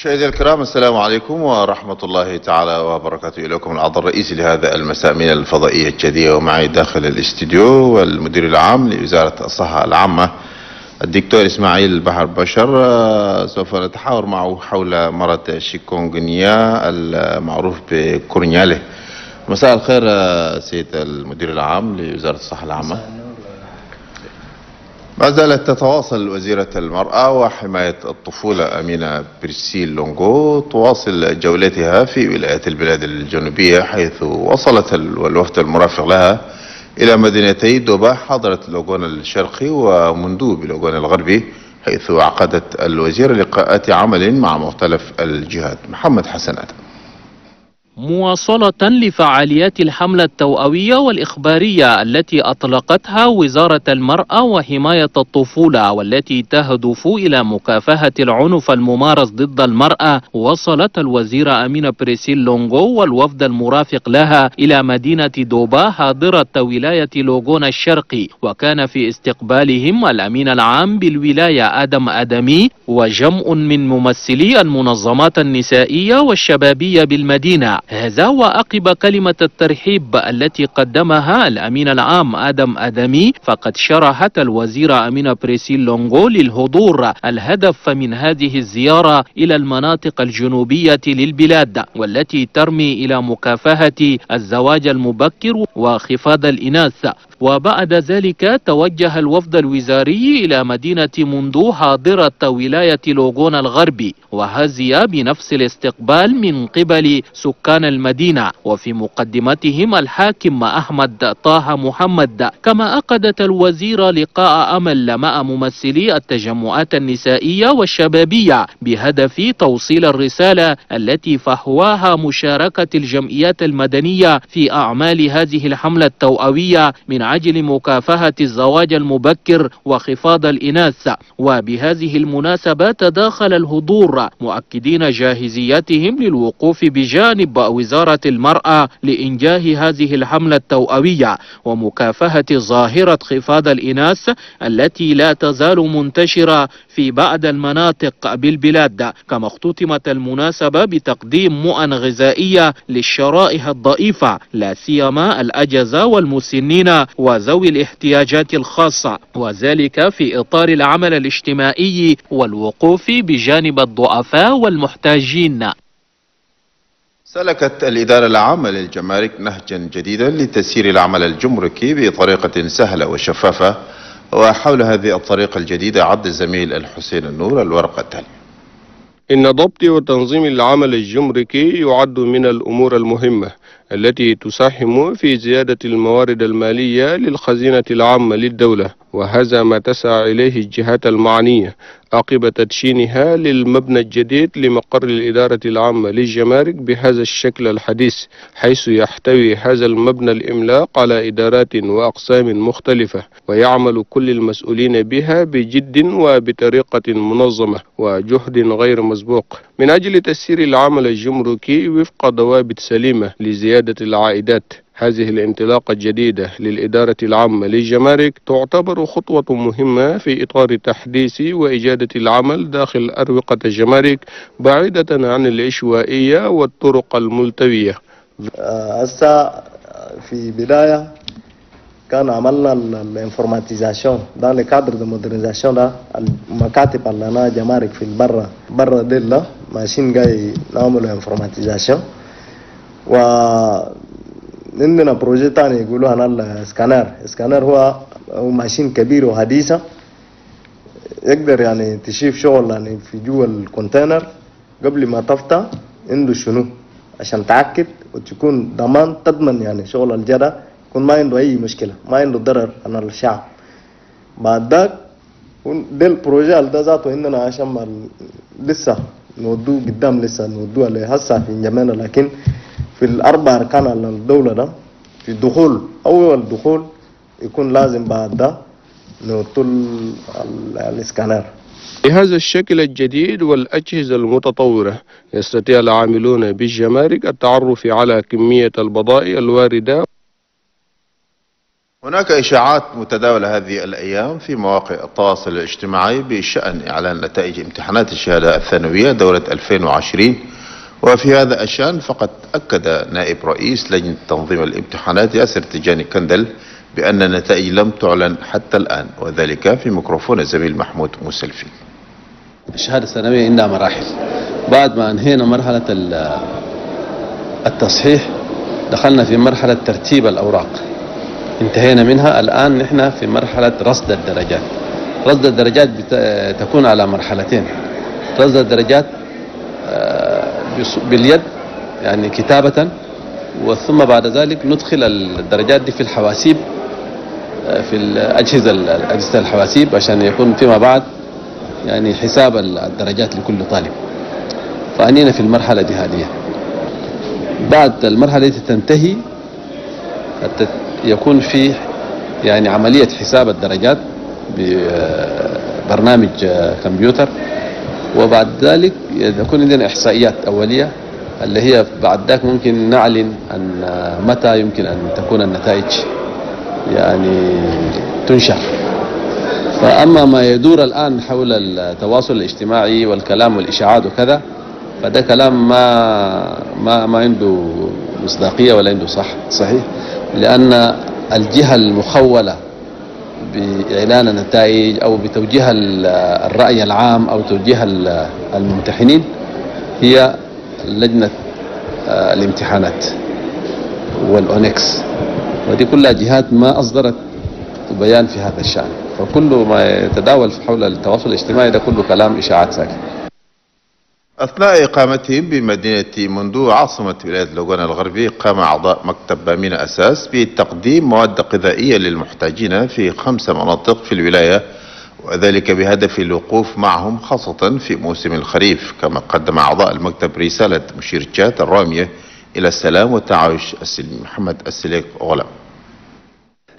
مشاهدينا الكرام السلام عليكم ورحمة الله تعالى وبركاته. إليكم العرض الرئيسي لهذا المساء من الفضائية الجديدة ومعي داخل الاستديو والمدير العام لوزارة الصحة العامة الدكتور إسماعيل بحر بشر. سوف نتحاور معه حول مرض شيكونغنيا المعروف بكورنياله مساء الخير سيد المدير العام لوزارة الصحة العامة. ما زالت تتواصل وزيرة المرأة وحماية الطفولة أمينة بريسيل لونغو تواصل جولتها في ولايات البلاد الجنوبية حيث وصلت الوفد المرافق لها إلى مدينتي دوبا حضرت لوغون الشرقي ومندوب بلوغون الغربي حيث عقدت الوزيرة لقاءات عمل مع مختلف الجهات محمد حسن أدم. مواصلة لفعاليات الحملة التوأوية والإخبارية التي أطلقتها وزارة المرأة وحماية الطفولة والتي تهدف إلى مكافحة العنف الممارس ضد المرأة. وصلت الوزيرة أمينة بريسيل لونغو والوفد المرافق لها إلى مدينة دوبا حاضرة ولاية لوغون الشرقي وكان في استقبالهم الأمين العام بالولاية آدم آدمي. وجمع من ممثلي المنظمات النسائية والشبابية بالمدينة. هذا وعقب كلمة الترحيب التي قدمها الأمين العام آدم آدمي فقد شرحت الوزيرة أمينة بريسيل لونغو للحضور الهدف من هذه الزيارة إلى المناطق الجنوبية للبلاد والتي ترمي إلى مكافحة الزواج المبكر وخفاض الإناث. وبعد ذلك توجه الوفد الوزاري إلى مدينة مندو حاضرة ولاية لوغون الغربي وهزي بنفس الاستقبال من قبل سكان المدينة. وفي مقدمتهم الحاكم أحمد طه محمد كما أقدت الوزيرة لقاء أمل مع ممثلي التجمعات النسائية والشبابية بهدف توصيل الرسالة التي فحواها مشاركة الجمعيات المدنية في أعمال هذه الحملة التوأوية من عجل مكافحة الزواج المبكر وخفاض الإناث. وبهذه المناسبة تداخل الهضور مؤكدين جاهزيتهم للوقوف بجانب وزارة المرأة لإنجاه هذه الحملة التوأوية. ومكافحة ظاهرة خفاض الإناث التي لا تزال منتشرة في بعض المناطق بالبلاد كما اختتمت المناسبة بتقديم مؤن غذائية للشرائح الضعيفة لا سيما الأجزة والمسنين وذوي الاحتياجات الخاصة وذلك في إطار العمل الاجتماعي والوقوف بجانب الضعفاء والمحتاجين. سلكت الإدارة العامة للجمارك نهجا جديدا لتسيير العمل الجمركي بطريقة سهلة وشفافة وحول هذه الطريقة الجديدة عد الزميل الحسين النور الورقة التالية. إن ضبط وتنظيم العمل الجمركي يعد من الأمور المهمة. التي تساهم في زيادة الموارد المالية للخزينة العامة للدولة وهذا ما تسعى إليه الجهات المعنية عقب تدشينها للمبنى الجديد لمقر الإدارة العامة للجمارك بهذا الشكل الحديث حيث يحتوي هذا المبنى الإملاق على إدارات وأقسام مختلفة ويعمل كل المسؤولين بها بجد وبطريقة منظمة وجهد غير مسبوق. من أجل تسيير العمل الجمركي وفق ضوابط سليمة لزيادة العائدات. هذه الانطلاقة الجديدة للإدارة العامة للجمارك تعتبر خطوة مهمة في إطار تحديث وإجادة العمل داخل أروقة الجمارك بعيدة عن العشوائية والطرق الملتوية. هسه في بداية كان عملنا ال informatisation. dans le cadre de modernisation ده. المكاتب اللي أنا جمارك في البرة برا ديل ده machine جاي نعمل informatisation. و عندنا projet تاني يقولوا أنا ال scanner ال scanner هو machine كبير وحديثة. يقدر يعني تشوف شغل يعني في جوا ال conteneur قبل ما تفتح. عنده شنو؟ عشان تأكد وتكون ضمان تضمن يعني شغل الجدع يكون ما عنده أي مشكلة ما عنده ضرر على الشعب. بعد ذاك ده ال projet ده ذاته عندنا عشان لسه نودوه قدام لسه نودوه هسه في نجمينا لكن في الأربع أركان الدولة ده في الدخول أول دخول يكون لازم بعد ده نوتل الإسكانر. بهذا الشكل الجديد والأجهزة المتطورة يستطيع العاملون بالجمارك التعرف على كمية البضائع الواردة. هناك إشاعات متداولة هذه الأيام في مواقع التواصل الاجتماعي بشأن إعلان نتائج امتحانات الشهادة الثانوية دورة 2020 وفي هذا الشأن فقد أكد نائب رئيس لجنة تنظيم الامتحانات ياسر تجاني كندل بأن النتائج لم تعلن حتى الآن وذلك في ميكروفون الزميل محمود مسلفي الشهادة الثانوية عندها مراحل. بعد ما انهينا مرحلة ال- التصحيح دخلنا في مرحلة ترتيب الأوراق. انتهينا منها. الآن نحن في مرحلة رصد الدرجات. رصد الدرجات تكون على مرحلتين. رصد الدرجات باليد يعني كتابة وثم بعد ذلك ندخل الدرجات دي في الحواسيب آه، في الأجهزة أجهزة الحواسيب عشان يكون فيما بعد يعني حساب الدرجات لكل طالب. فأنينا في المرحلة دي حاليا بعد المرحلة دي تنتهي يكون في يعني عملية حساب الدرجات ببرنامج كمبيوتر. وبعد ذلك يكون عندنا إحصائيات أولية اللي هي بعد ذاك ممكن نعلن عن متى يمكن أن تكون النتائج يعني تنشر. فأما ما يدور الآن حول التواصل الاجتماعي والكلام والإشاعات وكذا فده كلام ما ما ما عنده مصداقية ولا عنده صح صحيح لأن الجهة المخولة بإعلان النتائج أو بتوجيه ال- الرأي العام أو توجيه ال- الممتحنين هي لجنة آه، الامتحانات وال ONECS. ودي كلها جهات ما أصدرت بيان في هذا الشأن. فكل ما يتداول حول التواصل الاجتماعي ده كله كلام إشاعات ساكت. أثناء إقامتهم بمدينة مندو عاصمة ولاية لوغان الغربي قام أعضاء مكتب بامين أساس بتقديم مواد غذائية للمحتاجين في خمس مناطق في الولاية وذلك بهدف الوقوف معهم خاصة في موسم الخريف. كما قدم أعضاء المكتب رسالة مشير جات الرامية إلى السلام والتعايش السلمي محمد السليق غلام.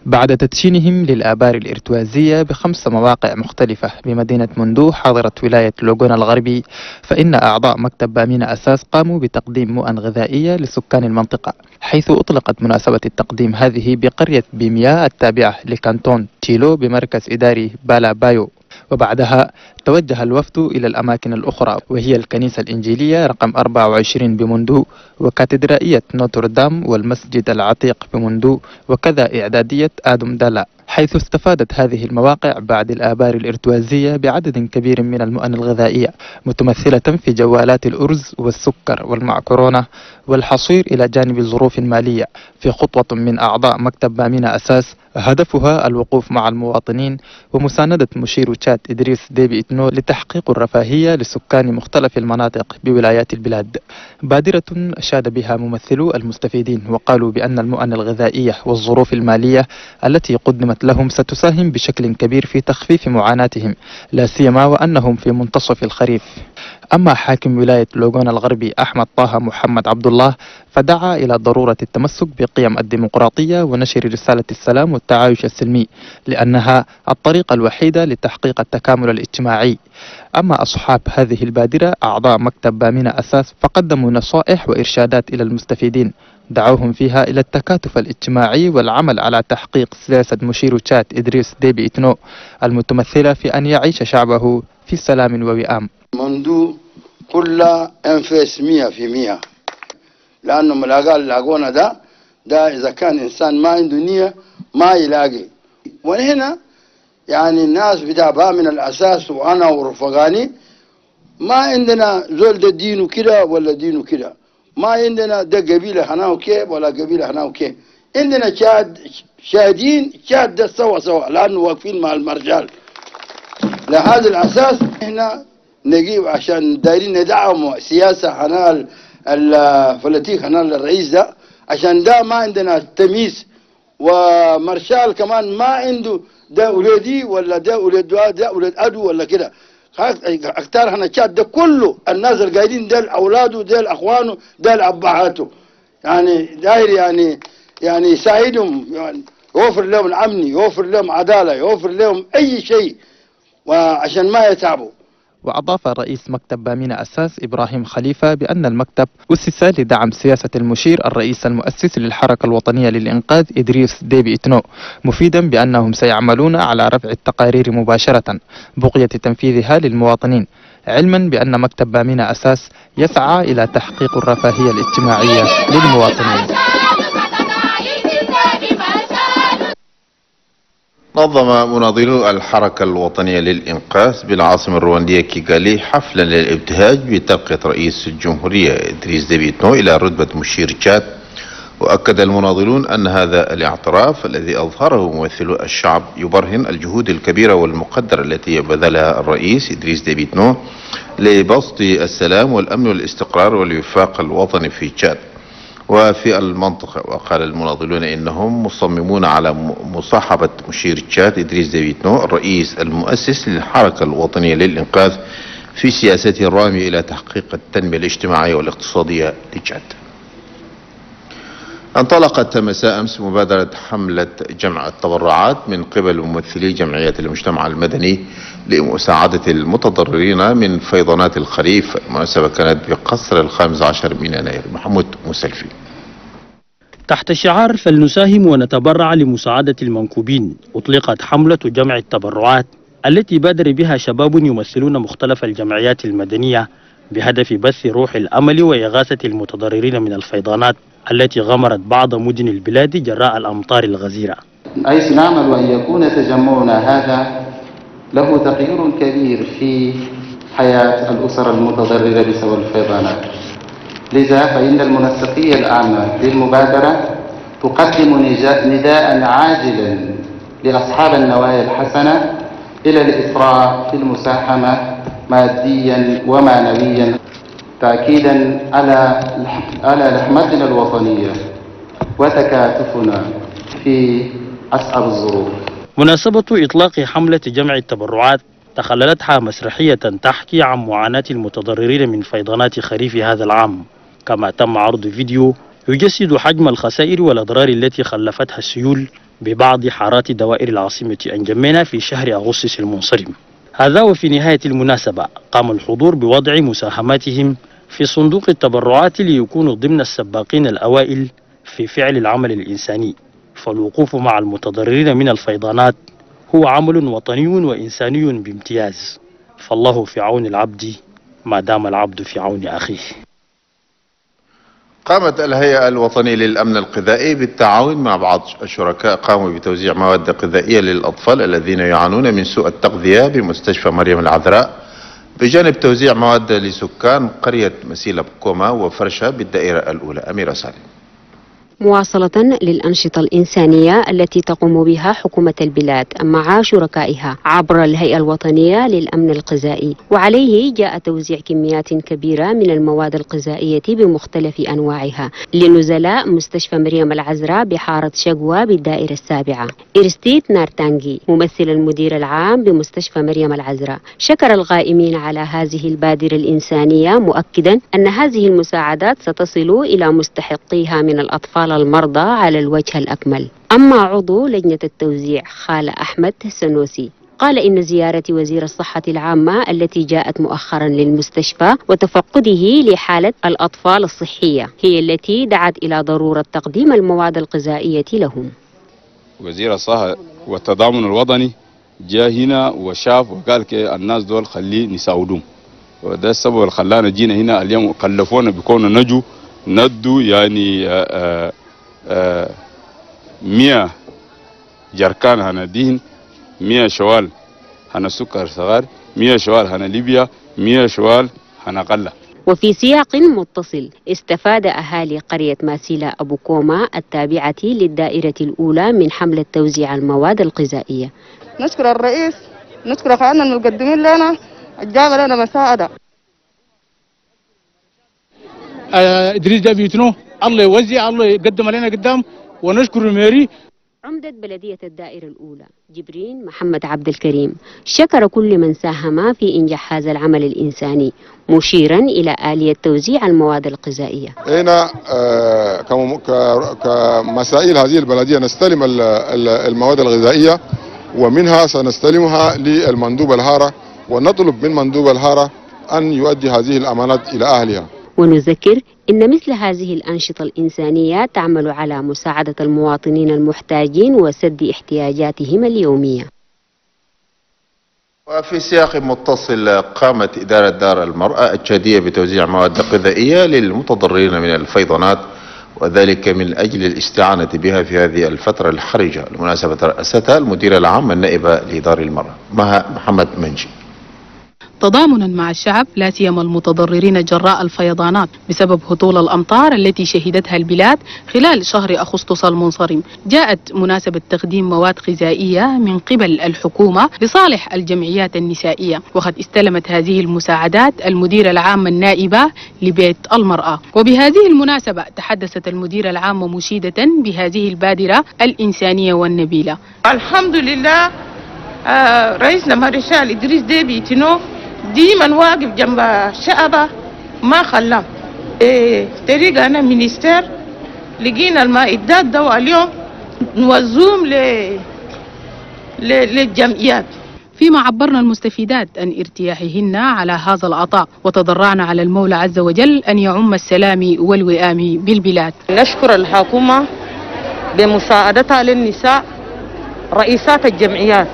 بعد تدشينهم للآبار الإرتوازية بخمس مواقع مختلفة بمدينة مندو حاضرة ولاية لوغون الغربي فإن أعضاء مكتب بامين أساس قاموا بتقديم مؤن غذائية لسكان المنطقة حيث أطلقت مناسبة التقديم هذه بقرية بيميا التابعة لكانتون تيلو بمركز إداري بالا بايو. وبعدها توجه الوفد إلى الأماكن الأخرى وهي الكنيسة الإنجيلية رقم 24 بمندو وكاتدرائية نوتردام والمسجد العتيق بمندو وكذا إعدادية آدم دالا. حيث استفادت هذه المواقع بعد الآبار الإرتوازية بعدد كبير من المؤن الغذائية متمثلة في جوالات الأرز والسكر والمعكرونة والحصير إلى جانب الظروف المالية. في خطوة من أعضاء مكتب بامينا أساس هدفها الوقوف مع المواطنين ومساندة مشير تشاد إدريس ديبي إتنو لتحقيق الرفاهية لسكان مختلف المناطق بولايات البلاد. بادرة أشاد بها ممثلو المستفيدين وقالوا بأن المؤن الغذائية والظروف المالية التي قدمت لهم ستساهم بشكل كبير في تخفيف معاناتهم لا سيما وأنهم في منتصف الخريف. أما حاكم ولاية لوغون الغربي أحمد طه محمد عبد الله فدعا إلى ضرورة التمسك بقيم الديمقراطية ونشر رسالة السلام والتعايش السلمي لأنها الطريقة الوحيدة لتحقيق التكامل الاجتماعي. أما أصحاب هذه البادرة أعضاء مكتب بامينا أساس فقدموا نصائح وإرشادات إلى المستفيدين. دعوهم فيها إلى التكاتف الاجتماعي والعمل على تحقيق سياسة مشير تشات إدريس ديبي إتنو المتمثلة في أن يعيش شعبه في سلام ووئام. منذ كل أنفس مية في مية. لأنه ملاقاة اللي لاقونا ده ده إذا كان إنسان ما عنده نية ما يلاقي. وهنا يعني الناس بتاع من الأساس وأنا ورفقاني ما عندنا زول ده دينه كده ولا دينه كده. ما عندنا ده قبيلة هنا وكيف ولا قبيلة هنا وكيف عندنا شاهد شاهدين شاهد ده سوا سوا. لأنه واقفين مع المرجال. لهذا الأساس إحنا نجيب عشان دايرين ندعم سياسة حنال ال politique حنال الرئيس ده. عشان ده ما عندنا تمييز. ومارشال كمان ما عنده ده ولادي ولا ده ولاد ده ولاد أدو ولا كده. اختار هنا ده كله الناس اللي قاعدين ديل أولاده ديل اخوانه ديل أبهاته. يعني داير يعني يعني يساعدهم يعني يوفر لهم الأمن يوفر لهم عدالة يوفر لهم أي شيء وعشان ما يتعبوا. وأضاف رئيس مكتب بامينا أساس إبراهيم خليفة بأن المكتب أسس لدعم سياسة المشير الرئيس المؤسس للحركة الوطنية للإنقاذ إدريس ديبي إتنو مفيدا بأنهم سيعملون على رفع التقارير مباشرة بقية تنفيذها للمواطنين علما بأن مكتب بامينا أساس يسعى إلى تحقيق الرفاهية الاجتماعية للمواطنين. نظم مناضلو الحركة الوطنية للإنقاذ بالعاصمة الرواندية كيغالي حفلا للإبتهاج بترقية رئيس الجمهورية إدريس ديبيتنو إلى رتبة مشير تشاد. وأكد المناضلون أن هذا الاعتراف الذي أظهره ممثلو الشعب يبرهن الجهود الكبيرة والمقدرة التي بذلها الرئيس إدريس ديبيتنو لبسط السلام والأمن والاستقرار والوفاق الوطني في تشاد. وفي المنطقة وقال المناضلون إنهم مصممون على مصاحبة مشير تشاد إدريس ديفيتنو الرئيس المؤسس للحركة الوطنية للإنقاذ في سياسته الرامية إلى تحقيق التنمية الاجتماعية والاقتصادية لتشاد. انطلقت مساء أمس مبادرة حملة جمع التبرعات من قبل ممثلي جمعيات المجتمع المدني لمساعدة المتضررين من فيضانات الخريف المناسبة كانت بقصر الخامس عشر من يناير. محمود مسلفي تحت شعار فلنساهم ونتبرع لمساعدة المنكوبين أطلقت حملة جمع التبرعات التي بادر بها شباب يمثلون مختلف الجمعيات المدنية بهدف بث روح الأمل وإغاثة المتضررين من الفيضانات. التي غمرت بعض مدن البلاد جراء الأمطار الغزيرة. أي نعمل أن يكون تجمعنا هذا؟ له تغيير كبير في حياة الأسر المتضررة بسبب الفيضانات. لذا فإن المنسقية الأعمى للمبادرة تقدم نداء عاجلا لأصحاب النوايا الحسنة إلى الإسراع في المساهمة ماديا ومعنويا. تأكيدا على على لحمتنا الوطنية وتكاتفنا في أصعب الظروف. مناسبة إطلاق حملة جمع التبرعات تخللتها مسرحية تحكي عن معاناة المتضررين من فيضانات خريف هذا العام. كما تم عرض فيديو يجسد حجم الخسائر والأضرار التي خلفتها السيول ببعض حارات دوائر العاصمة أنجمينا في شهر أغسطس المنصرم. هذا وفي نهاية المناسبة قام الحضور بوضع مساهماتهم في صندوق التبرعات ليكونوا ضمن السباقين الأوائل في فعل العمل الإنساني. فالوقوف مع المتضررين من الفيضانات هو عمل وطني وإنساني بامتياز. فالله في عون العبد ما دام العبد في عون أخيه. قامت الهيئة الوطنية للأمن الغذائي بالتعاون مع بعض الشركاء قاموا بتوزيع مواد غذائية للأطفال الذين يعانون من سوء التغذية بمستشفى مريم العذراء. بجانب توزيع مواد لسكان قرية مسيلة بكوما وفرشة بالدائرة الأولى أميرة سالم. مواصلة للأنشطة الإنسانية التي تقوم بها حكومة البلاد مع شركائها عبر الهيئة الوطنية للأمن الغذائي. وعليه جاء توزيع كميات كبيرة من المواد الغذائية بمختلف أنواعها. لنزلاء مستشفى مريم العذراء بحارة شقوى بالدائرة السابعة. إرستيت نارتانجي ممثل المدير العام بمستشفى مريم العذراء شكر الغائمين على هذه البادرة الإنسانية مؤكدا أن هذه المساعدات ستصل إلى مستحقيها من الأطفال المرضى على الوجه الأكمل. أما عضو لجنة التوزيع خال أحمد سنوسي قال إن زيارة وزير الصحة العامة التي جاءت مؤخرا للمستشفى وتفقده لحالة الأطفال الصحية هي التي دعت إلى ضرورة تقديم المواد الغذائية لهم. وزير الصحة والتضامن الوطني جاء هنا وشاف وقال الناس دول خليه نساعدهم. وده السبب اللي خلانا جينا هنا اليوم كلفونا بكون نجو ندوا يعني آآ آآ مية جركان هنا دين مية شوال هنا سكر صغار مية شوال هنا ليبيا مية شوال هنا قلة وفي سياق متصل استفاد أهالي قرية ماسيلا أبو كوما التابعة للدائرة الأولى من حملة توزيع المواد الغذائية. نشكر الرئيس نشكر أخواننا المقدمين لنا جاب لنا مساعدة. إدريس دافيتنو الله يوزع الله يقدم علينا قدام ونشكر الميري. عمدة بلدية الدائرة الأولى جبرين محمد عبد الكريم. شكر كل من ساهم في إنجاح هذا العمل الإنساني مشيرا إلى آلية توزيع المواد الغذائية. هنا آه، كمسائل هذه البلدية نستلم ال- ال- المواد الغذائية ومنها سنستلمها للمندوب الهارة ونطلب من مندوب الهارة أن يؤدي هذه الأمانات إلى أهلها. ونذكر إن مثل هذه الأنشطة الإنسانية تعمل على مساعدة المواطنين المحتاجين وسد احتياجاتهم اليومية. وفي سياق متصل قامت إدارة دار المرأة التشادية بتوزيع مواد غذائية للمتضررين من الفيضانات وذلك من أجل الاستعانة بها في هذه الفترة الحرجة. لمناسبة رأستها المديرة العامة النائبة لدار المرأة مها محمد منجي. تضامنا مع الشعب لا سيما المتضررين جراء الفيضانات بسبب هطول الأمطار التي شهدتها البلاد خلال شهر أغسطس المنصرم، جاءت مناسبة تقديم مواد غذائية من قبل الحكومة لصالح الجمعيات النسائية، وقد استلمت هذه المساعدات المديره العامه النائبة لبيت المرأة، وبهذه المناسبة تحدثت المديره العامه مشيدة بهذه البادرة الإنسانية والنبيلة. الحمد لله آه رئيسنا مارشال إدريس ديبي تنو ديما واقف جنب الشعب ما خلاه. إيه طريقة هنا ministère لقينا المائدات ده اليوم نوزعوهم ل... ل... للجمعيات. فيما عبرنا المستفيدات عن ارتياحهن على هذا العطاء وتضرعنا على المولى عز وجل أن يعم السلام والوئام بالبلاد. نشكر الحكومة بمساعدتها للنساء رئيسات الجمعيات.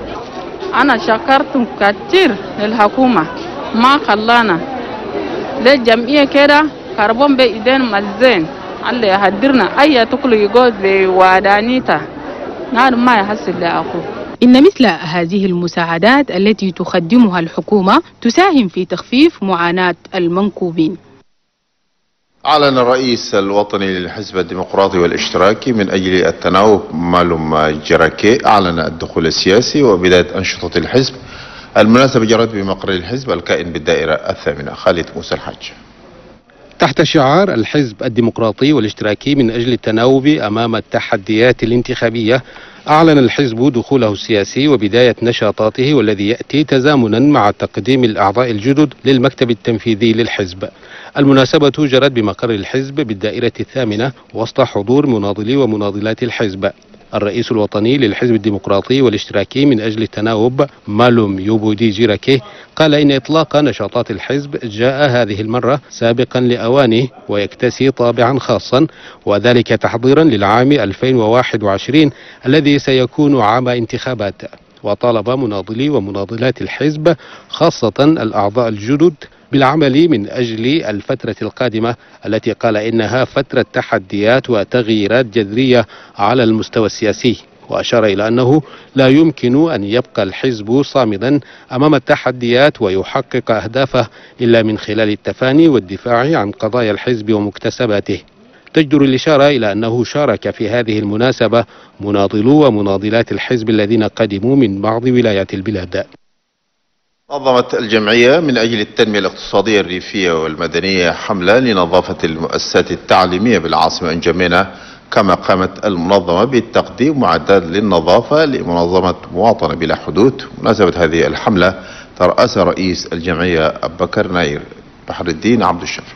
أنا شكرت كتير للحكومة. ما خلانا. للجمعية كده كربون بإيدين مزين. الله يهدرنا. أي تقول يقول بوادانيتا نار ما يحصل لأخوه إن مثل هذه المساعدات التي تقدمها الحكومة تساهم في تخفيف معاناة المنكوبين. أعلن الرئيس الوطني للحزب الديمقراطي والاشتراكي من أجل التناوب مالوم جراكي أعلن الدخول السياسي وبداية أنشطة الحزب. المناسبة جرت بمقر الحزب الكائن بالدائرة الثامنة. خالد موسى الحاج. تحت شعار الحزب الديمقراطي والاشتراكي من أجل التناوب أمام التحديات الانتخابية. أعلن الحزب دخوله السياسي وبداية نشاطاته والذي يأتي تزامنا مع تقديم الأعضاء الجدد للمكتب التنفيذي للحزب. المناسبة جرت بمقر الحزب بالدائرة الثامنة وسط حضور مناضلي ومناضلات الحزب. الرئيس الوطني للحزب الديمقراطي والاشتراكي من أجل التناوب مالوم يوبودي جيراكي قال إن إطلاق نشاطات الحزب جاء هذه المرة سابقا لأوانه ويكتسي طابعا خاصا وذلك تحضيرا للعام 2021 الذي سيكون عام انتخابات وطالب مناضلي ومناضلات الحزب خاصة الأعضاء الجدد بالعمل من أجل الفترة القادمة التي قال إنها فترة تحديات وتغييرات جذرية على المستوى السياسي. وأشار إلى أنه لا يمكن أن يبقى الحزب صامدا أمام التحديات ويحقق أهدافه إلا من خلال التفاني والدفاع عن قضايا الحزب ومكتسباته. تجدر الإشارة إلى أنه شارك في هذه المناسبة مناضلو ومناضلات الحزب الذين قدموا من بعض ولايات البلاد. نظمت الجمعية من أجل التنمية الاقتصادية الريفية والمدنية حملة لنظافة المؤسسات التعليمية بالعاصمة أنجمينة كما قامت المنظمة بتقديم معدات للنظافة لمنظمة مواطنة بلا حدود. مناسبة هذه الحملة ترأس رئيس الجمعية أبو بكر ناير بحر الدين عبد الشافي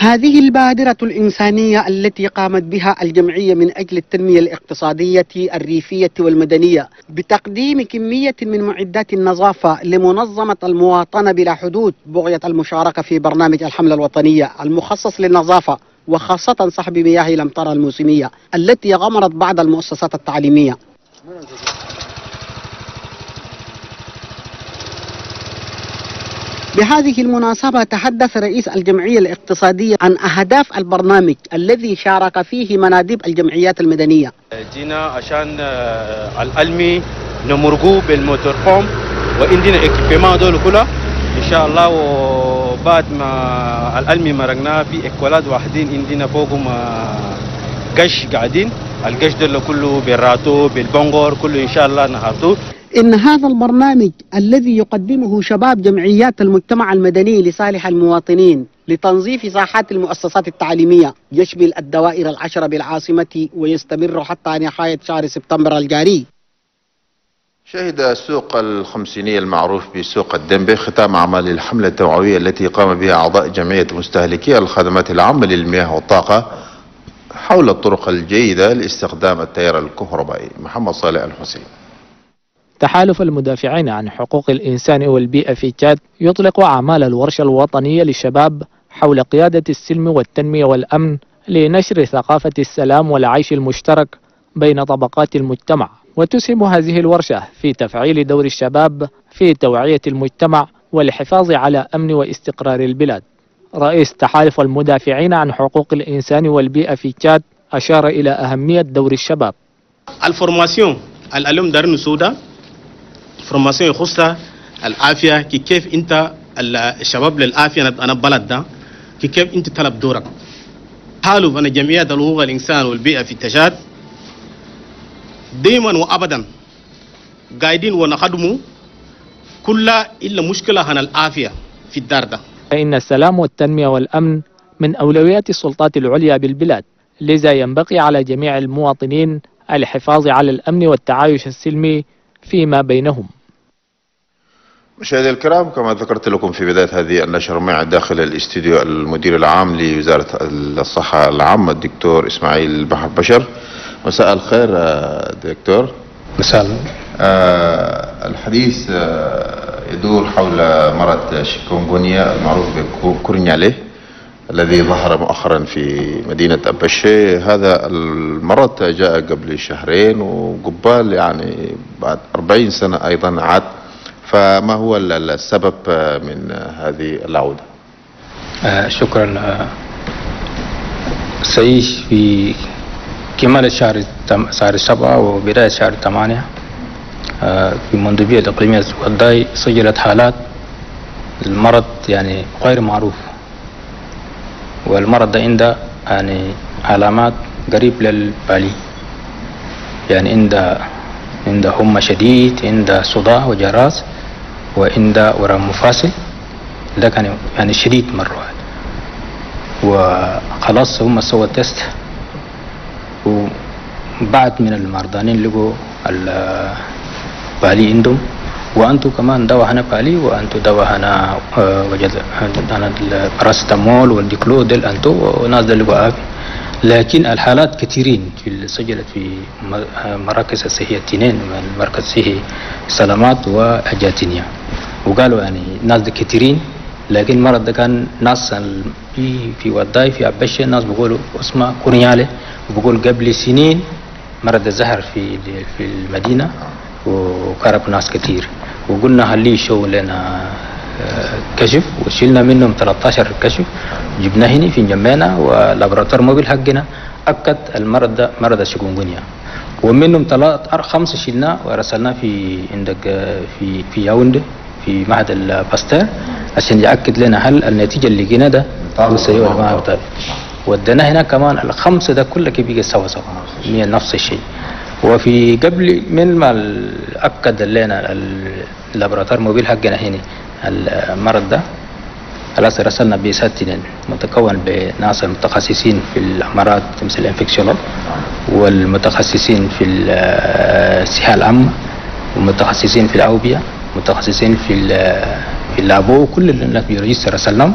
هذه البادرة الإنسانية التي قامت بها الجمعية من أجل التنمية الاقتصادية الريفية والمدنية بتقديم كمية من معدات النظافة لمنظمة المواطنة بلا حدود بغية المشاركة في برنامج الحملة الوطنية المخصص للنظافة وخاصة سحب مياه الأمطار الموسمية التي غمرت بعض المؤسسات التعليمية. بهذه المناسبة تحدث رئيس الجمعية الاقتصادية عن أهداف البرنامج الذي شارك فيه مناديب الجمعيات المدنية. جينا عشان آه، الألمي نمرقو بالموتور بوم وعندنا اكيبيمان دول كلها. إن شاء الله وبعد ما الألمي مرقناه في إكوالات واحدين عندنا فوقهم آه، قش قاعدين. القش ده كله بالراتو بالبنغور كله إن شاء الله نهارتو إن هذا البرنامج الذي يقدمه شباب جمعيات المجتمع المدني لصالح المواطنين لتنظيف ساحات المؤسسات التعليمية يشمل الدوائر العشرة بالعاصمة ويستمر حتى نهاية شهر سبتمبر الجاري. شهد سوق الخمسينية المعروف بسوق الدنبي ختام أعمال الحملة التوعوية التي قام بها أعضاء جمعية مستهلكي الخدمات العامة للمياه والطاقة حول الطرق الجيدة لاستخدام التيار الكهربائي. محمد صالح الحسين. تحالف المدافعين عن حقوق الإنسان والبيئة في تشاد يطلق أعمال الورشة الوطنية للشباب حول قيادة السلم والتنمية والأمن لنشر ثقافة السلام والعيش المشترك بين طبقات المجتمع. وتسهم هذه الورشة في تفعيل دور الشباب في توعية المجتمع والحفاظ على أمن واستقرار البلاد. رئيس تحالف المدافعين عن حقوق الإنسان والبيئة في تشاد أشار إلى أهمية دور الشباب. الفورماسيون العلوم دار نسودا فورماسيون يخصها العافيه كي كيف انت الشباب للعافيه أنا بلد ده كي كيف انت تلعب دورك حالف أنا جمعيه حقوق الانسان والبيئه في التشاد دائما وابدا قاعدين ونخدموا كل الا مشكله عن العافيه في الدار ده فإن السلام والتنمية والأمن من أولويات السلطات العليا بالبلاد لذا ينبغي على جميع المواطنين الحفاظ على الأمن والتعايش السلمي فيما بينهم. مشاهدي الكرام كما ذكرت لكم في بداية هذه النشر معي داخل الاستديو المدير العام لوزارة الصحة العامة الدكتور إسماعيل بحر بشر. مساء الخير آه، دكتور. مساء آه الحديث آه يدور حول مرض شيكونغونيا المعروف بكورنيالي. الذي ظهر مؤخرا في مدينة أبشي هذا المرض جاء قبل شهرين وقبال يعني بعد 40 سنة أيضا عاد. فما هو السبب من هذه العودة؟ آه شكرا. آه سيعيش في كمال شهر شهر سبعة وبداية شهر ثمانية آه في المندوبية الإقليمية سجلت حالات. المرض يعني غير معروف. والمرض ده عنده يعني علامات قريب للبالي. يعني عنده عنده حمى شديد عنده صداع وجع راس وعنده ورم مفاصل. ده كان يعني شديد مرة. واحدة وخلاص هم سووا test وبعد من المرضانين لقوا ال palu عندهم. وأنتو كمان دواء هنا palu وأنتو دواء هنا آه، وجد هنا الباراسيتامول وال diclo ديل أنتو وناس ديل لكن الحالات كثيرين في سجلت في آه، مراكز الصحية التنين مركز صحي سلامات وأجاتينيا. وقالوا يعني ناس دي كثيرين لكن المرض ده كان ناس في في وداي في أبشة ناس بيقولوا اسمه كورنيالي وبقول قبل سنين مرض الزهر في في المدينة. وكرب ناس كثير وقلنا هل لي شو لنا آه، كشف. وشلنا منهم 13 كشف. جبناه هنا في جمينا وال laboratoire mobile حقنا. أكد المرض ده مرض ال chikungunya ومنهم ثلاث أر- خمسة شلنا ورسلناه في عندك آه، في في ياوندي في معهد الباستير. عشان يأكد لنا هل النتيجة اللي لقينا ده صحيح ولا ما هو. ودنا هنا كمان الخمسة ده كله بيجي سوا سوا. نفس الشيء. وفي قبل من ما أكد لنا ال- ال laboratoire mobile حقنا هنا المرض ده خلاص رسلنا بيساتين متكون بناس المتخصصين في الأمراض مثل الانفكشولوج والمتخصصين في ال- الصحة العامة ومتخصصين في الأوبية متخصصين في في اللابو كل بيرجستر رسلناهم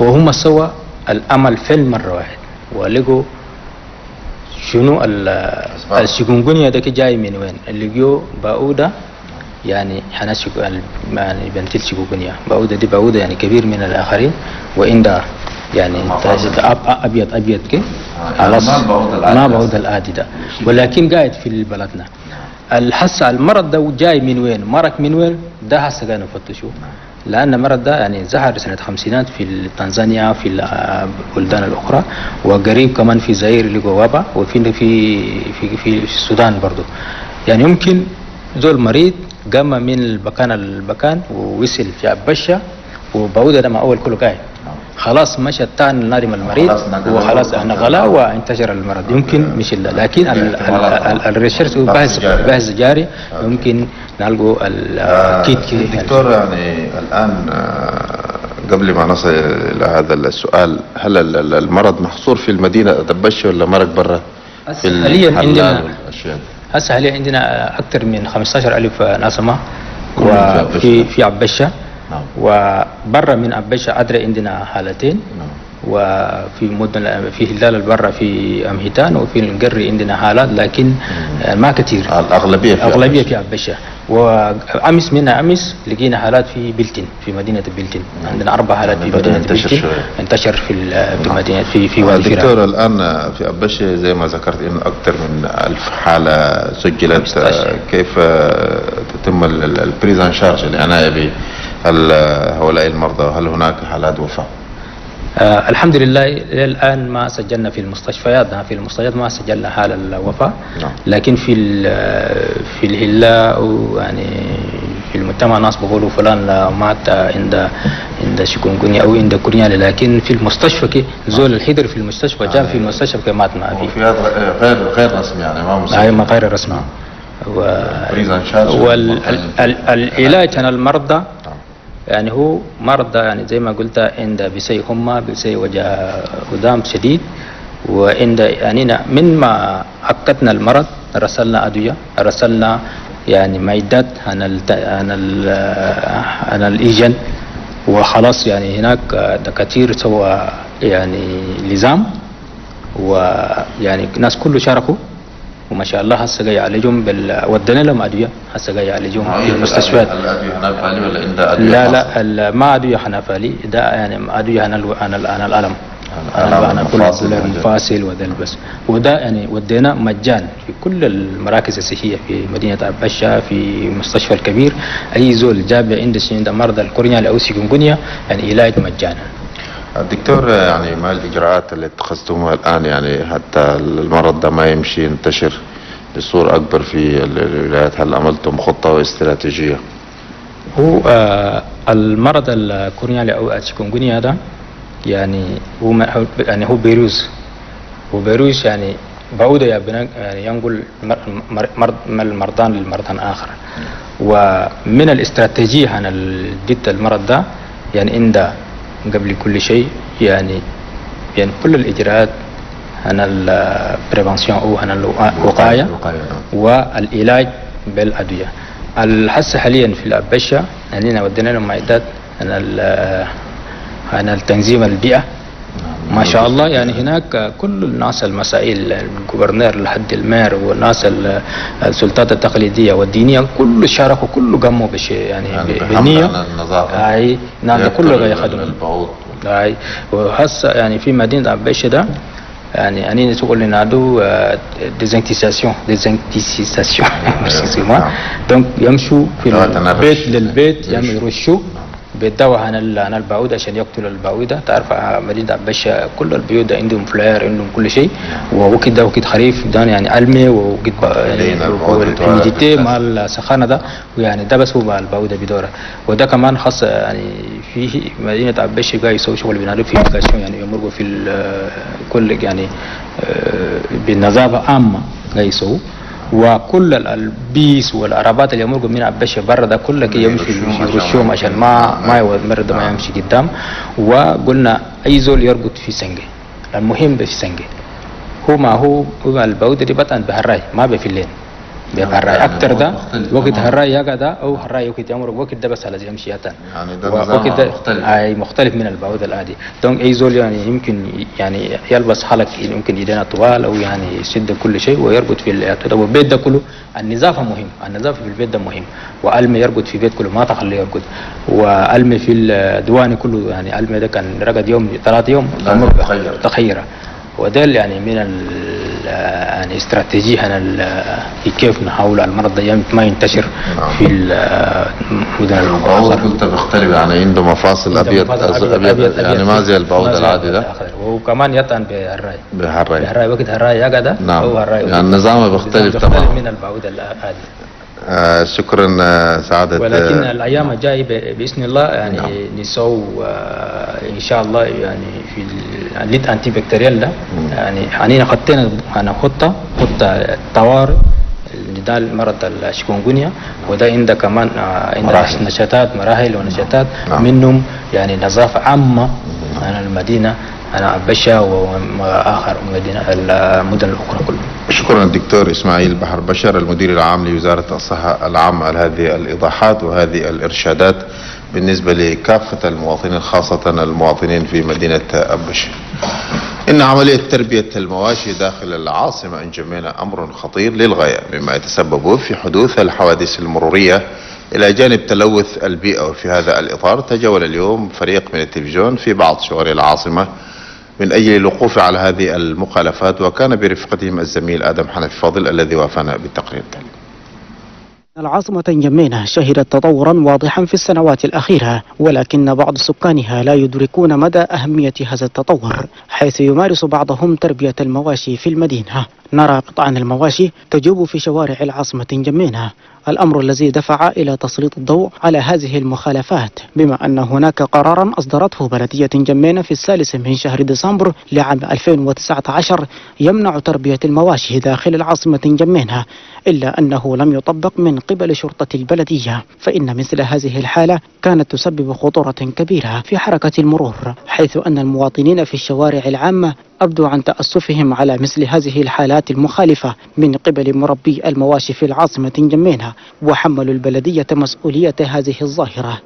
وهم سوا الأمل في مرة واحد ولقوا شنو ال- الشيكونغونيا ده جاي من وين؟ اللي جو باودا يعني حنا ال- يعني بنت الشيكونغونيا باودا دي باودا يعني كبير من الآخرين وعندها يعني أب- ابيض أبيض كي؟ ما البعوضة العادي. ما بعوض العادي ده. ولكن قاعد في بلدنا الحس المرض ده جاي من وين؟ مرق من وين؟ ده هسه قاعد نفتشوه لأن المرض ده يعني ظهر سنة خمسينات في تنزانيا في البلدان الأخرى وقريب كمان في زاير اللي وفي في في في السودان برضو. يعني يمكن زول مريض قام من المكان المكان ووصل في أبشة وبعودة ده مع أول كله قاعد خلاص مشى تاني نادم المريض وخلاص المرض. نقله وانتشر المرض. يمكن مش إلا لكن ال- ال- ال- الريسيرش بحث. بحث جاري. يمكن نلقوا أكيد دكتور يعني الآن آه، قبل ما نصل إلى هذا السؤال هل ال- ال- المرض محصور في المدينة دبشة ولا مرق برا؟ حاليا عندنا هسه حاليا عندنا أكثر من 15000 نسمه وفي في عبشة. وبرا من عبشه ادرى عندنا حالتين. وفي مدن في هلال البرة في أمهيتان وفي القري عندنا حالات لكن آه، ما كثير. الأغلبية في أغلبية في عبشة وأمس منا أمس لقينا حالات في بلتن في مدينة بلتن. عندنا أربع حالات في مدينة انتشر بلتن. انتشر في ال- في مدينة في في وادي دكتور الآن في أبشة زي ما ذكرت إنه أكثر من ألف حالة سجلت آه، كيف آه، تتم البريزان شارج العناية بهؤلاء المرضى هل هناك حالات وفاة؟ آه الحمد لله إلى الآن ما سجلنا في المستشفيات في المستشفيات ما سجلنا حالة الوفاة. لكن في ال- في الهلا يعني في المجتمع ناس بيقولوا فلان لا مات عند عند شيكونجونيا أو عند كورنيا لكن في المستشفى كي زول الحضر في المستشفى جاء في المستشفى كي مات ما في غير غير رسمي يعني ما مسجل. غير رسمي. شارج والعلاج عن المرضى يعني هو مرضى يعني زي ما قلت عند بسي هم بسي وجه قدام شديد. وعند يعني من ما أكدنا المرض رسلنا أدوية رسلنا يعني معدات عن الت... عن ال... عن الإيجن. وخلاص يعني هناك دكاتير سوى يعني لزام ويعني الناس كله شاركوا. وما شاء الله هسه جاي يعالجهم بال... ودنا لهم أدوية. هسه جاي يعالجهم في المستشفيات. عند لا؟ لا ال- ما أدوية حنفالي ده يعني أدوية عن ال... عن, ال... عن الألم. الألم عن كل. المفاصل وذا بس. وده يعني ودينا مجان في كل المراكز الصحية في مدينة عباشة في مستشفى الكبير. أي زول جاب عنده شيء عنده مرضى الكورنيا أو سيكونغونيا يعني علاج مجانا. الدكتور يعني ما الإجراءات اللي اتخذتموها الآن يعني حتى المرض ده ما يمشي ينتشر بصورة أكبر في ال- الولايات. هل عملتم خطة واستراتيجية؟ هو آه المرض الكورنيالي أو الشيكونغونيا ده يعني هو يعني هو فيروس. هو فيروس يعني بعودة يعني ينقل المرضان للمرضان آخر. ومن الاستراتيجية عن ضد المرض ده يعني عند قبل كل شيء يعني يعني كل الإجراءات عن البريفنسيون أو عن الوقاية والعلاج بالأدوية. الحس حاليا في الأبشة يعني ودينا لهم معدات عن عن التنظيم البيئة. ما شاء الله. يعني هناك كل الناس المسائل ال gouverneur لحد ال maire والناس ال- السلطات التقليدية والدينية كل شاركوا كل قاموا بشيء. يعني, يعني النظافة. أي نعم كله يخدم البعوض. أي. وهسه يعني في مدينة عبيشة ده يعني أني تقول لنا de désinsectisation désinsectisation donc يمشوا في. البيت للبيت يعملوا يرشوا بالدواء عن عن البعوضة عشان يقتلوا البعوضة. تعرف آه، مدينة عباشة كل البيوت ده عندهم fleurs عندهم كل شيء. ووقت ده وقت خريف ده يعني علمي ووقت ال humidité مع السخانة ده. ويعني ده بس هو مع البعوضة بدورة وده كمان خاص يعني فيه مدينة عباشة قاعد يسوي شغل بينادوا في éducation يعني يمرقوا في كل يعني آه، بالنظافة عامة قاعد يسووا وكل ال- البيس والعربات اللي يمرقوا من عباشة برا ده كله كي يمشي يرشوهم عشان ما ما المرض ما يمشي قدام. وقلنا أي زول يربط في سنجة. المهم في سنجة. هو ما هو هو دي بطن بهراي ما في الليل. بهراي أكتر ده وقت هراي يقعد أو هراي وقت يمر وقت ده بس على يمشي يتن يعني ده وقت ده مختلف. أي مختلف من البعوض العادي. donc أي زول يعني يمكن يعني يلبس حلق يمكن يدينا طوال أو يعني يشد كل شيء ويربط في ال- طب والبيت ده كله النظافة مهم. النظافة في البيت ده مهم. والمي يربط في بيت كله ما تخليه يرقد والمي في الديواني كله يعني المي ده كان رقد يوم ثلاث يوم. تخيره. وده اللي يعني من ال يعني استراتيجية عن ال- كيف نحاول المرض ده ما ينتشر في المدن البعوض. قلت بيختلف يعني عنده مفاصل أبيض مفاصل أبيض يعني ما زي البعوض العادي ده. وكمان يطعن بهراي بحرية بهراي وقت هراي يقعد نعم. أو هراي يعني النظام بيختلف تماما. من البعوض العادي آه شكرا آه، سعادة. ولكن آه، الأيام الجاية ب- بإذن الله يعني نسوي آه، إن شاء الله يعني في ال- الليد انتي بكتيريال ده يعني حاليا خطينا أنا خطة خطة طوارئ نضال مرض الشيكونجونيا وده عنده كمان آه، عنده مراحل. نشاطات مراحل ونشاطات نعم. منهم يعني نظافة عامة عن المدينة أنا عبشة وآخر مدينة المدن الأخرى كلها. شكرا الدكتور إسماعيل بحر بشر المدير العام لوزارة الصحة العامة على هذه الإيضاحات وهذه الإرشادات بالنسبة لكافة المواطنين خاصة المواطنين في مدينة أبش إن عملية تربية المواشي داخل العاصمة أنجمينا أمر خطير للغاية مما يتسبب في حدوث الحوادث المرورية إلى جانب تلوث البيئة. وفي هذا الإطار تجول اليوم فريق من التلفزيون في بعض شوارع العاصمة من أجل الوقوف على هذه المخالفات وكان برفقتهم الزميل آدم حنفي فاضل الذي وافانا بالتقرير. التالي العاصمة جمينة شهدت تطورا واضحا في السنوات الأخيرة ولكن بعض سكانها لا يدركون مدى أهمية هذا التطور حيث يمارس بعضهم تربية المواشي في المدينة. نرى قطعا المواشي تجوب في شوارع العاصمة جمينة الأمر الذي دفع إلى تسليط الضوء على هذه المخالفات بما أن هناك قرارا أصدرته بلدية جمينة في الثالث من شهر ديسمبر لعام 2019 يمنع تربية المواشي داخل العاصمة جمينة إلا أنه لم يطبق من قبل شرطة البلدية فإن مثل هذه الحالة كانت تسبب خطورة كبيرة في حركة المرور حيث أن المواطنين في الشوارع العامة أبدوا عن تأسفهم على مثل هذه الحالات المخالفة من قبل مربي المواشي في العاصمة جمينة وحملوا البلدية مسؤولية هذه الظاهرة.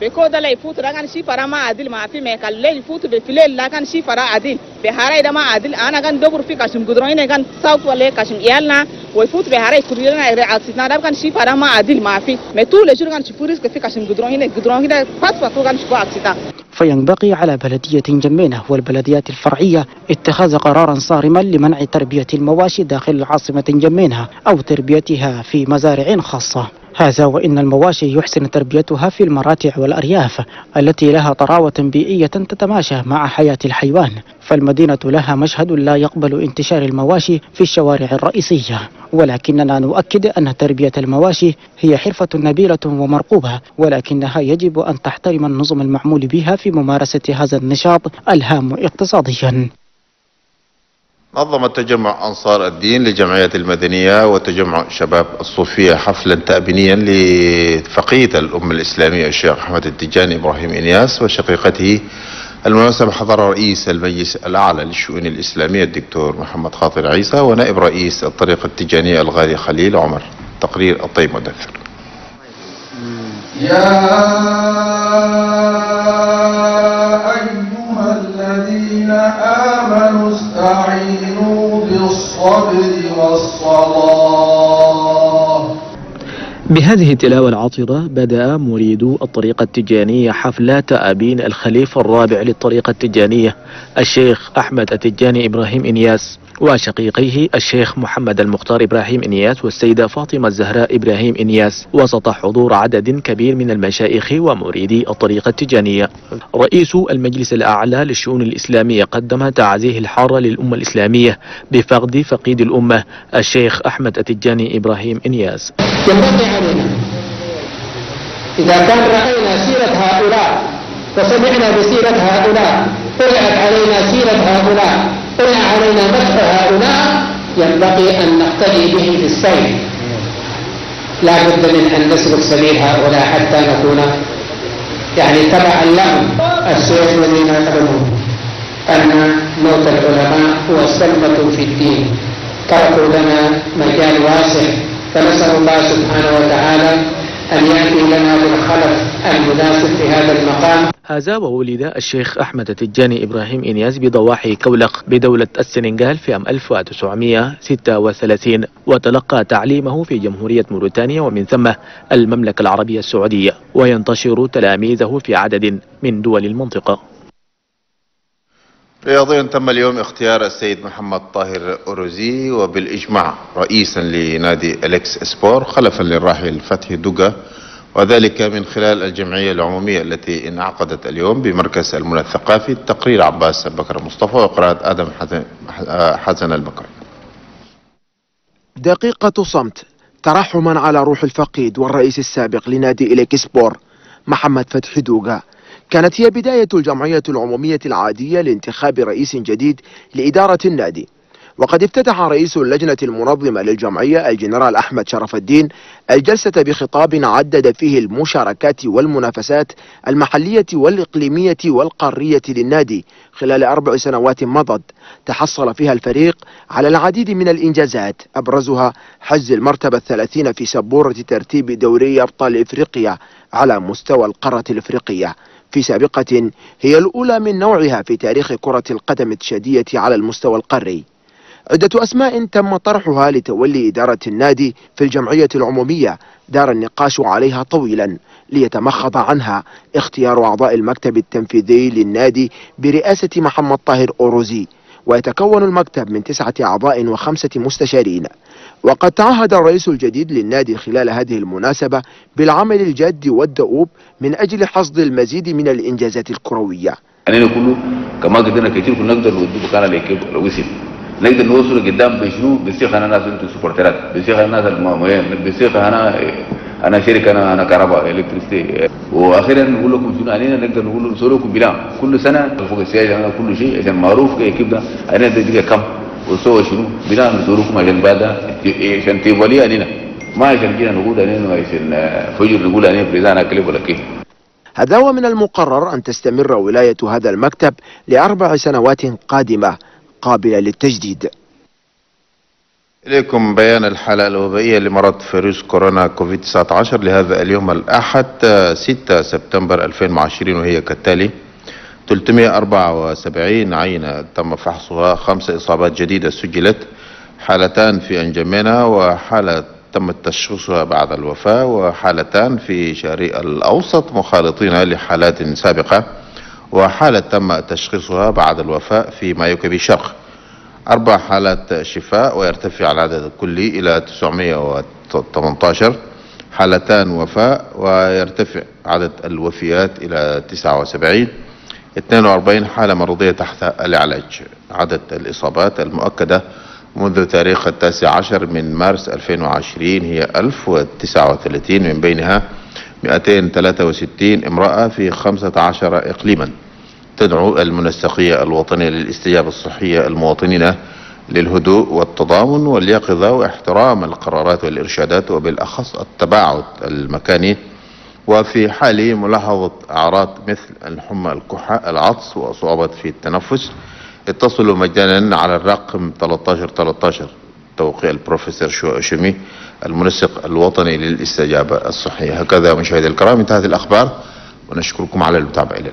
بكو دلي فوت رغان فرا ما عادل ما في مي قال لي بفيل لا كان شي فرا عادل بهاري دما عادل أنا كان دبر في قاسم قدروني كان صوت ولا قاسم يالنا وي فوت بهاري كريلنا سيدنا دا كان شي فرا ما عادل ما في. مي تو لي جورغان شي فوريس كفي قاسم قدروني قدروني فات فات كان شي فوت اكسيتا فينبقي على بلدية جمينة والبلديات الفرعية اتخاذ قرارا صارما لمنع تربية المواشي داخل عاصمة جمينة أو تربيتها في مزارع خاصة. هذا وإن المواشي يحسن تربيتها في المراتع والأرياف التي لها طراوة بيئية تتماشى مع حياة الحيوان فالمدينة لها مشهد لا يقبل انتشار المواشي في الشوارع الرئيسية. ولكننا نؤكد أن تربية المواشي هي حرفة نبيلة ومرقوبة ولكنها يجب أن تحترم النظم المعمول بها في ممارسة هذا النشاط الهام اقتصاديا. نظم تجمع أنصار الدين لجمعية المدنية وتجمع شباب الصوفية حفلا تأبينيا لفقيد الأمة الإسلامية الشيخ أحمد التجاني إبراهيم إنياس وشقيقته المناسبة حضر رئيس المجلس الأعلى للشؤون الإسلامية الدكتور محمد خاطر عيسى ونائب رئيس الطريقة التجانية الغالي خليل عمر. تقرير الطيب مدثر. أيها الذين آمنوا استعينوا بالصبر والصلاة بهذه التلاوة العطرة بدأ مريدو الطريقة التجانية حفلة تأبين الخليفة الرابع للطريقة التجانية الشيخ أحمد التجاني إبراهيم إنياس وشقيقيه الشيخ محمد المختار إبراهيم إنياس والسيدة فاطمة الزهراء إبراهيم إنياس. وسط حضور عدد كبير من المشايخ ومريدي الطريقة التجانية. رئيس المجلس الأعلى للشؤون الإسلامية قدم تعزيه الحارة للأمة الإسلامية بفقد فقيد الأمة الشيخ أحمد التجاني إبراهيم إنياس. علينا إذا كان رأينا سيرة هؤلاء وسمعنا بسيرة هؤلاء قرأت علينا سيرة هؤلاء قرأ علينا مدح هؤلاء ينبغي أن نقتدي بهم في السير. لا بد من أن نسلك سبيل هؤلاء حتى نكون يعني تبعا لهم. الشيخ الذين يعلمون أن موت العلماء هو سلمة في الدين. تركوا لنا مجال واسع. فنسأل الله سبحانه وتعالى أن يأتي لنا بالخلف المناسب في هذا المقام. هذا وولد الشيخ أحمد التجاني إبراهيم إنياس بضواحي كولق بدولة السنغال في عام 1936 وتلقى تعليمه في جمهورية موريتانيا ومن ثم المملكة العربية السعودية وينتشر تلاميذه في عدد من دول المنطقة. رياضيا تم اليوم اختيار السيد محمد طاهر أوروزي وبالإجماع رئيسا لنادي أليكس سبور خلفا للراحل فتحي دوغا. وذلك من خلال الجمعية العمومية التي انعقدت اليوم بمركز المنى الثقافي. تقرير عباس بكر مصطفى وقراءة آدم حسن- البكر. دقيقة صمت. ترحما على روح الفقيد والرئيس السابق لنادي إليكسبور محمد فتحي دوغا. كانت هي بداية الجمعية العمومية العادية لانتخاب رئيس جديد لإدارة النادي. وقد افتتح رئيس اللجنة المنظمة للجمعية الجنرال أحمد شرف الدين الجلسة بخطاب عدد فيه المشاركات والمنافسات المحلية والإقليمية والقارية للنادي خلال أربع سنوات مضت. تحصل فيها الفريق على العديد من الإنجازات أبرزها حجز المرتبة الثلاثين في سبورة ترتيب دوري أبطال إفريقيا على مستوى القارة الإفريقية. في سابقة هي الأولى من نوعها في تاريخ كرة القدم التشادية على المستوى القاري. عدة أسماء تم طرحها لتولي إدارة النادي في الجمعية العمومية دار النقاش عليها طويلا ليتمخض عنها اختيار أعضاء المكتب التنفيذي للنادي برئاسة محمد طاهر أوروزي ويتكون المكتب من تسعة أعضاء وخمسة مستشارين. وقد تعهد الرئيس الجديد للنادي خلال هذه المناسبة بالعمل الجاد والدؤوب من أجل حصد المزيد من الإنجازات الكروية. علينا كله كما قدرنا كتير كنا نقدر نودي كان لكيب لو وصل نقدر نوصل قدام بشنو بصيغه أنا ناس أنتم سوبرترات بصيغه الناس المؤمنين بصيغه أنا أنا شركة أنا أنا كهرباء الكتريستي وأخيرا نقول لكم شنو علينا نقدر نقول لكم بلان. كل سنة فوق السياده كل شيء عشان معروف كيف ده علينا دقيقه كم؟ وسوى شنو بلان نسوي لكم عشان بعد عشان تيفولي علينا ما عشان كده نقول علينا عشان فجر نقول علينا بريزان اكلف ولا كيف. هذا ومن المقرر أن تستمر ولاية هذا المكتب لأربع سنوات قادمة قابلة للتجديد. إليكم بيان الحالة الوبائية لمرض فيروس كورونا كوفيد 19 لهذا اليوم الأحد 6 سبتمبر 2020 وهي كالتالي 374 عينة تم فحصها خمس إصابات جديدة سجلت حالتان في أنجمينا وحالة تم تشخيصها بعد الوفاة وحالتان في شرق الأوسط مخالطين لحالات سابقة وحالة تم تشخيصها بعد الوفاة في مايوكا بالشرق أربع حالات شفاء ويرتفع العدد الكلي إلى 918 حالتان وفاة ويرتفع عدد الوفيات إلى 79 42 حالة مرضية تحت العلاج عدد الإصابات المؤكدة منذ تاريخ التاسع عشر من مارس 2020 هي 1039 من بينها 263 امرأة في 15 إقليما. تدعو المنسقية الوطنية للاستجابة الصحية المواطنين للهدوء والتضامن واليقظة واحترام القرارات والإرشادات وبالأخص التباعد المكاني وفي حال ملاحظة أعراض مثل الحمى الكحة العطس وصعوبة في التنفس اتصلوا مجانا على الرقم 1313 توقيع البروفيسور شو أشمي المنسق الوطني للاستجابة الصحية هكذا مشاهدي الكرام انتهت الأخبار ونشكركم على المتابعة إلى